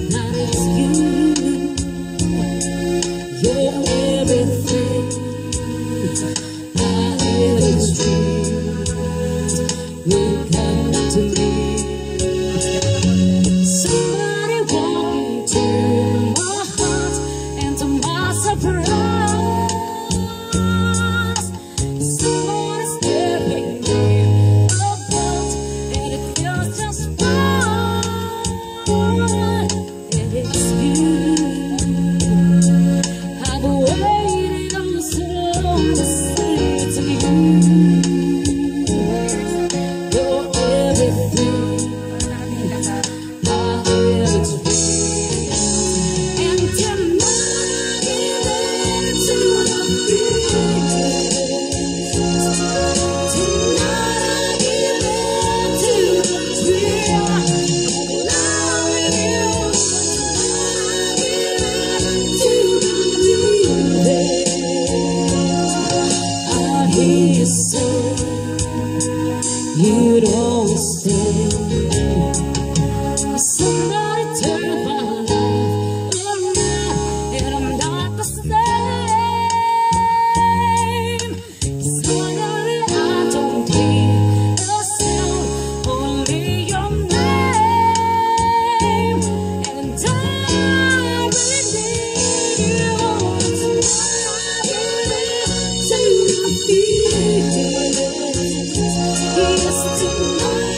but not. when you'd always stay. to me.